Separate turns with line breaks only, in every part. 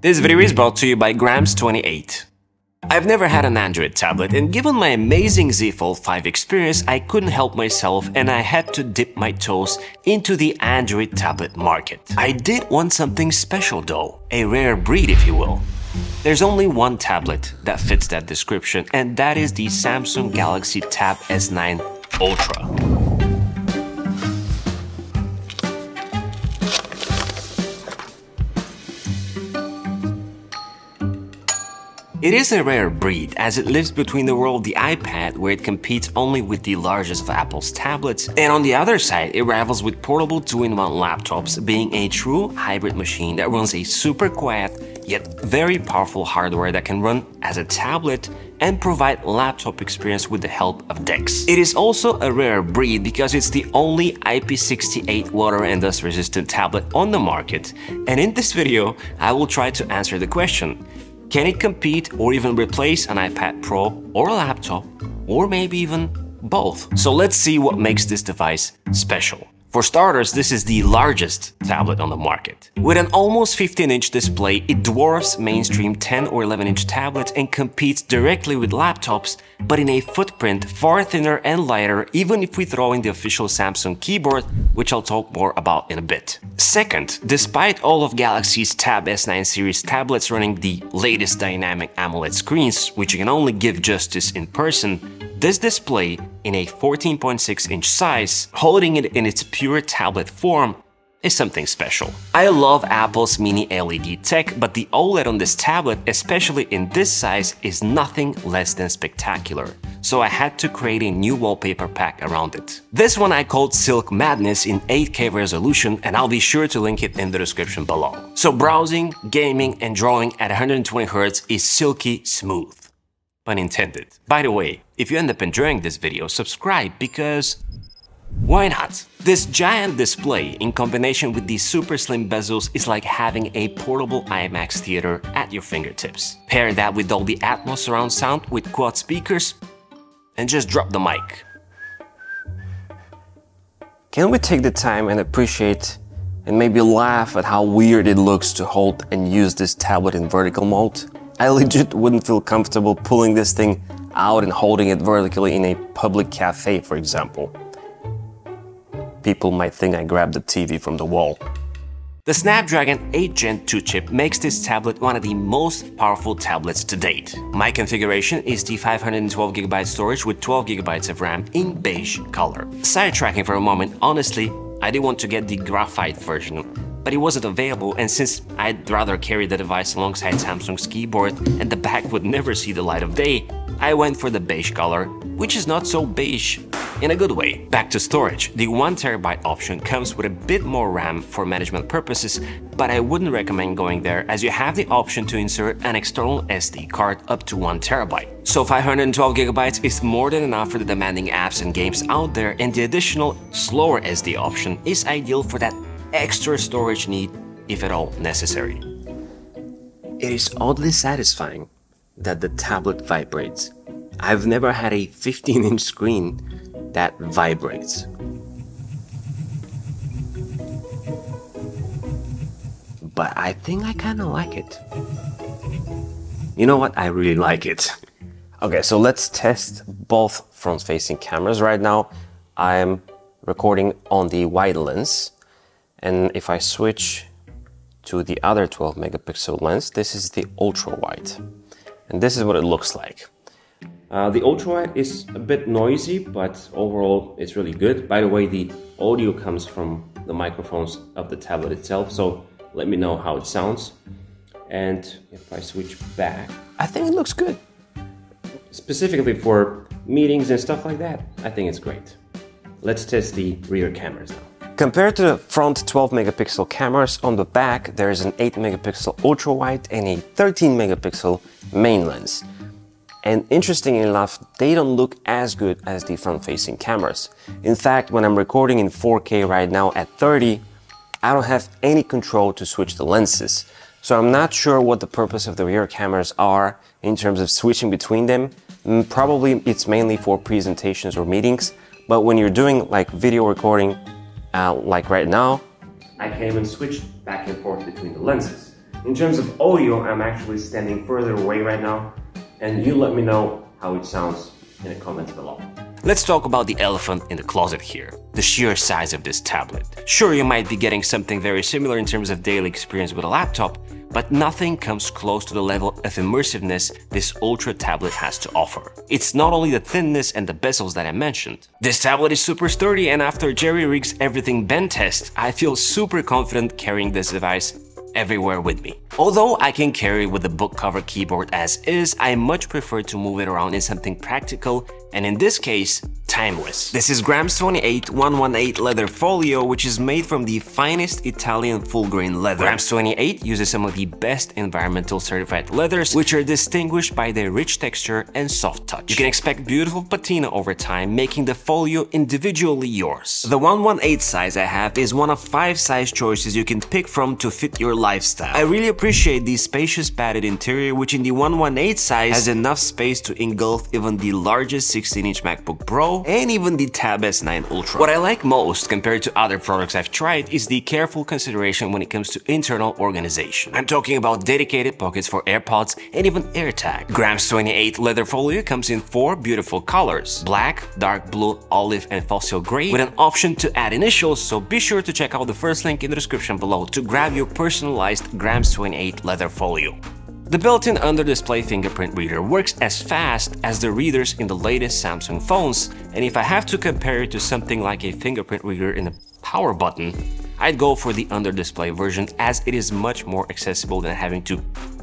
This video is brought to you by Grams28. I've never had an Android tablet and given my amazing Z Fold 5 experience, I couldn't help myself and I had to dip my toes into the Android tablet market. I did want something special though, a rare breed if you will. There's only one tablet that fits that description and that is the Samsung Galaxy Tab S9 Ultra. It is a rare breed as it lives between the world of the iPad where it competes only with the largest of Apple's tablets and on the other side it rivals with portable 2-in-1 laptops being a true hybrid machine that runs a super quiet yet very powerful hardware that can run as a tablet and provide laptop experience with the help of DeX. It is also a rare breed because it's the only IP68 water and dust resistant tablet on the market and in this video I will try to answer the question can it compete or even replace an iPad Pro or a laptop, or maybe even both? So let's see what makes this device special. For starters, this is the largest tablet on the market. With an almost 15-inch display, it dwarfs mainstream 10 or 11-inch tablets and competes directly with laptops, but in a footprint far thinner and lighter even if we throw in the official Samsung keyboard, which I'll talk more about in a bit. Second, despite all of Galaxy's Tab S9 series tablets running the latest dynamic AMOLED screens, which you can only give justice in person, this display, in a 14.6 inch size, holding it in its pure tablet form, is something special. I love Apple's mini LED tech, but the OLED on this tablet, especially in this size, is nothing less than spectacular. So I had to create a new wallpaper pack around it. This one I called Silk Madness in 8K resolution and I'll be sure to link it in the description below. So browsing, gaming and drawing at 120Hz is silky smooth pun intended. By the way, if you end up enjoying this video, subscribe because why not? This giant display in combination with these super slim bezels is like having a portable IMAX theater at your fingertips. Pair that with Dolby Atmos surround sound with quad speakers and just drop the mic. Can we take the time and appreciate and maybe laugh at how weird it looks to hold and use this tablet in vertical mode? I legit wouldn't feel comfortable pulling this thing out and holding it vertically in a public cafe, for example. People might think I grabbed the TV from the wall. The Snapdragon 8 Gen 2 chip makes this tablet one of the most powerful tablets to date. My configuration is the 512GB storage with 12GB of RAM in beige color. Sidetracking for a moment, honestly, I did want to get the graphite version but it wasn't available and since I'd rather carry the device alongside Samsung's keyboard and the back would never see the light of day, I went for the beige color, which is not so beige in a good way. Back to storage, the 1TB option comes with a bit more RAM for management purposes, but I wouldn't recommend going there as you have the option to insert an external SD card up to 1TB. So 512GB is more than enough for the demanding apps and games out there and the additional slower SD option is ideal for that extra storage need if at all necessary. It is oddly satisfying that the tablet vibrates. I've never had a 15 inch screen that vibrates. But I think I kinda like it. You know what? I really like it. Okay, so let's test both front facing cameras. Right now, I'm recording on the wide lens and if I switch to the other 12 megapixel lens, this is the ultra wide. And this is what it looks like. Uh, the ultra wide is a bit noisy, but overall it's really good. By the way, the audio comes from the microphones of the tablet itself, so let me know how it sounds. And if I switch back, I think it looks good. Specifically for meetings and stuff like that, I think it's great. Let's test the rear cameras now. Compared to the front 12 megapixel cameras, on the back there is an 8 megapixel ultra wide and a 13 megapixel main lens. And interestingly enough, they don't look as good as the front facing cameras. In fact, when I'm recording in 4K right now at 30, I don't have any control to switch the lenses. So I'm not sure what the purpose of the rear cameras are in terms of switching between them. Mm, probably it's mainly for presentations or meetings, but when you're doing like video recording, uh, like right now, I can even switch back and forth between the lenses. In terms of audio, I'm actually standing further away right now, and you let me know how it sounds in the comments below. Let's talk about the elephant in the closet here, the sheer size of this tablet. Sure, you might be getting something very similar in terms of daily experience with a laptop, but nothing comes close to the level of immersiveness this Ultra tablet has to offer. It's not only the thinness and the bezels that I mentioned. This tablet is super sturdy and after JerryRigEverything's bend test, I feel super confident carrying this device everywhere with me. Although I can carry with the book cover keyboard as is, I much prefer to move it around in something practical and in this case, timeless. This is Grams 28 118 leather folio, which is made from the finest Italian full-grain leather. Grams 28 uses some of the best environmental certified leathers, which are distinguished by their rich texture and soft touch. You can expect beautiful patina over time, making the folio individually yours. The 118 size I have is one of five size choices you can pick from to fit your lifestyle. I really appreciate the spacious padded interior, which in the 118 size has enough space to engulf even the largest 16-inch MacBook Pro and even the Tab S9 Ultra. What I like most compared to other products I've tried is the careful consideration when it comes to internal organization. I'm talking about dedicated pockets for AirPods and even AirTag. Grams 28 leather folio comes in four beautiful colors, black, dark blue, olive and fossil gray with an option to add initials, so be sure to check out the first link in the description below to grab your personalized Grams 28 leather folio. The built-in under-display fingerprint reader works as fast as the readers in the latest Samsung phones, and if I have to compare it to something like a fingerprint reader in a power button, I'd go for the under-display version as it is much more accessible than having to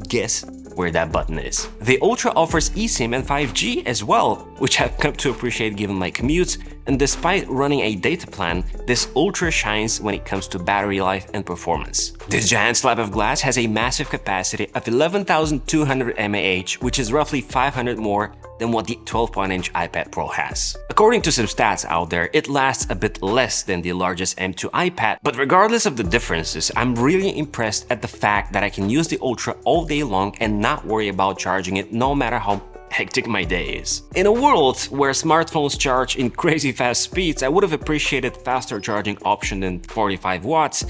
guess where that button is. The Ultra offers eSIM and 5G as well, which I've come to appreciate given my commutes, and despite running a data plan, this Ultra shines when it comes to battery life and performance. This giant slab of glass has a massive capacity of 11,200 mAh, which is roughly 500 more than what the 12.inch iPad Pro has. According to some stats out there, it lasts a bit less than the largest M2 iPad, but regardless of the differences, I'm really impressed at the fact that I can use the Ultra all day long and not worry about charging it no matter how hectic my day is. In a world where smartphones charge in crazy fast speeds, I would have appreciated faster charging option than 45 watts,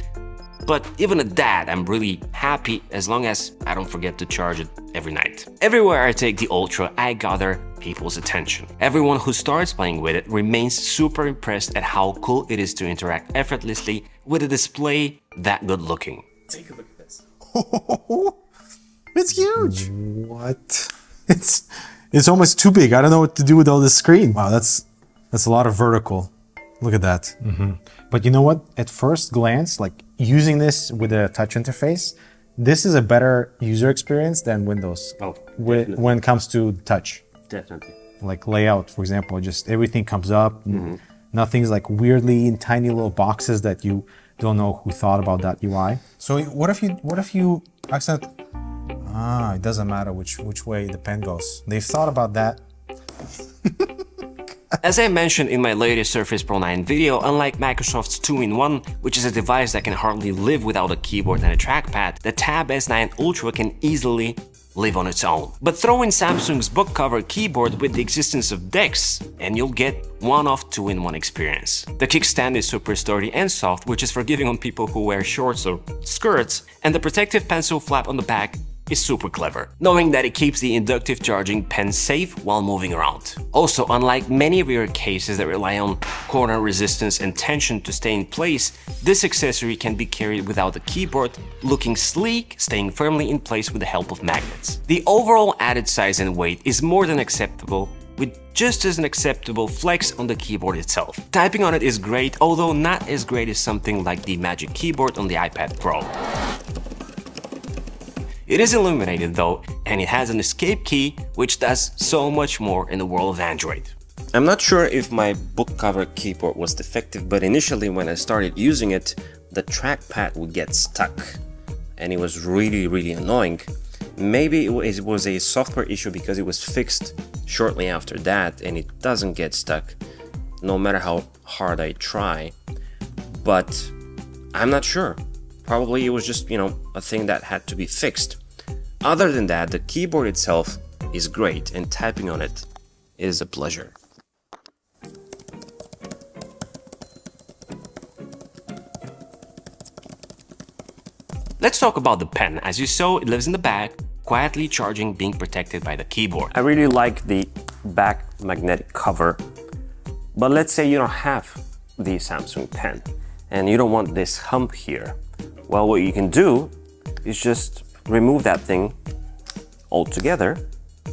but even at that, I'm really happy as long as I don't forget to charge it every night. Everywhere I take the Ultra, I gather people's attention. Everyone who starts playing with it remains super impressed at how cool it is to interact effortlessly with a display that good looking.
Take a look at this.
it's huge. What? It's it's almost too big. I don't know what to do with all this screen. Wow, that's that's a lot of vertical. Look at that. Mm -hmm. But you know what? At first glance, like using this with a touch interface, this is a better user experience than Windows.
Oh,
when it comes to touch.
Definitely.
Like layout, for example, just everything comes up. Mm -hmm. Nothing's like weirdly in tiny little boxes that you don't know who thought about that UI. So what if you what if you accident? Ah, it doesn't matter which which way the pen goes. They've thought about that.
As I mentioned in my latest Surface Pro 9 video, unlike Microsoft's 2-in-1, which is a device that can hardly live without a keyboard and a trackpad, the Tab S9 Ultra can easily live on its own. But throw in Samsung's book cover keyboard with the existence of DeX, and you'll get one of two-in-one experience. The kickstand is super sturdy and soft, which is forgiving on people who wear shorts or skirts, and the protective pencil flap on the back is super clever, knowing that it keeps the inductive charging pen safe while moving around. Also, unlike many rare cases that rely on corner resistance and tension to stay in place, this accessory can be carried without the keyboard, looking sleek, staying firmly in place with the help of magnets. The overall added size and weight is more than acceptable with just as an acceptable flex on the keyboard itself. Typing on it is great, although not as great as something like the Magic Keyboard on the iPad Pro. It is illuminated though, and it has an escape key which does so much more in the world of Android. I'm not sure if my book cover keyboard was defective, but initially when I started using it, the trackpad would get stuck and it was really really annoying. Maybe it was a software issue because it was fixed shortly after that and it doesn't get stuck no matter how hard I try, but I'm not sure. Probably it was just, you know, a thing that had to be fixed. Other than that, the keyboard itself is great and typing on it is a pleasure. Let's talk about the pen. As you saw, it lives in the back, quietly charging, being protected by the keyboard.
I really like the back magnetic cover, but let's say you don't have the Samsung pen and you don't want this hump here. Well, what you can do is just remove that thing altogether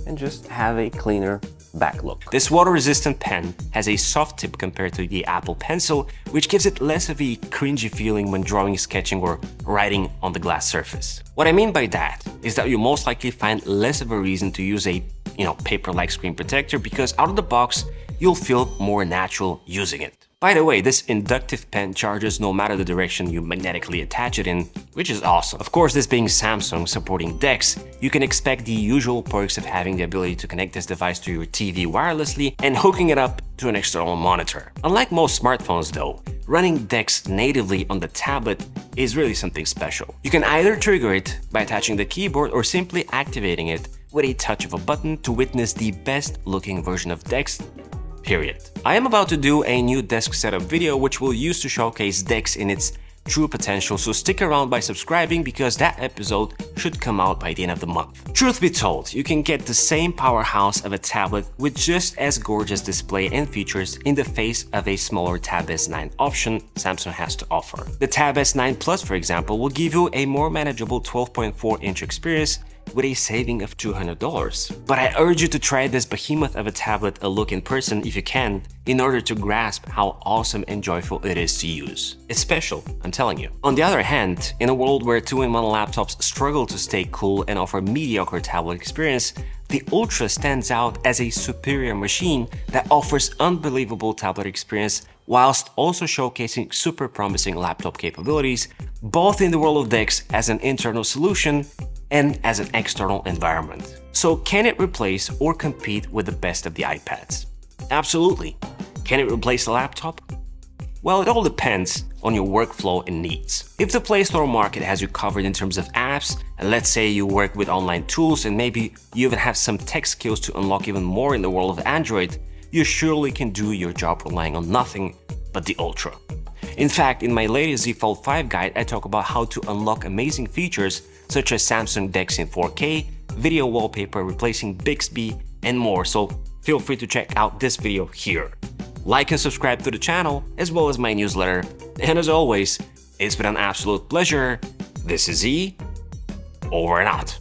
and just have a cleaner back look.
This water-resistant pen has a soft tip compared to the Apple Pencil, which gives it less of a cringy feeling when drawing, sketching, or writing on the glass surface. What I mean by that is that you most likely find less of a reason to use a you know, paper-like screen protector because out of the box, you'll feel more natural using it. By the way, this inductive pen charges no matter the direction you magnetically attach it in, which is awesome. Of course, this being Samsung supporting DeX, you can expect the usual perks of having the ability to connect this device to your TV wirelessly and hooking it up to an external monitor. Unlike most smartphones though, running DeX natively on the tablet is really something special. You can either trigger it by attaching the keyboard or simply activating it with a touch of a button to witness the best looking version of DeX period. I am about to do a new desk setup video which we'll use to showcase DeX in its true potential, so stick around by subscribing because that episode should come out by the end of the month. Truth be told, you can get the same powerhouse of a tablet with just as gorgeous display and features in the face of a smaller Tab S9 option Samsung has to offer. The Tab S9 Plus, for example, will give you a more manageable 12.4 inch experience with a saving of $200. But I urge you to try this behemoth of a tablet a look in person if you can, in order to grasp how awesome and joyful it is to use. It's special, I'm telling you. On the other hand, in a world where 2-in-1 laptops struggle to stay cool and offer mediocre tablet experience, the Ultra stands out as a superior machine that offers unbelievable tablet experience whilst also showcasing super promising laptop capabilities, both in the world of DeX as an internal solution and as an external environment. So can it replace or compete with the best of the iPads? Absolutely. Can it replace a laptop? Well, it all depends on your workflow and needs. If the Play Store market has you covered in terms of apps, and let's say you work with online tools and maybe you even have some tech skills to unlock even more in the world of Android, you surely can do your job relying on nothing but the Ultra. In fact, in my latest Z Fold 5 guide, I talk about how to unlock amazing features such as Samsung DeX in 4K, video wallpaper replacing Bixby, and more, so feel free to check out this video here. Like and subscribe to the channel, as well as my newsletter, and as always, it's been an absolute pleasure. This is Z, over and out.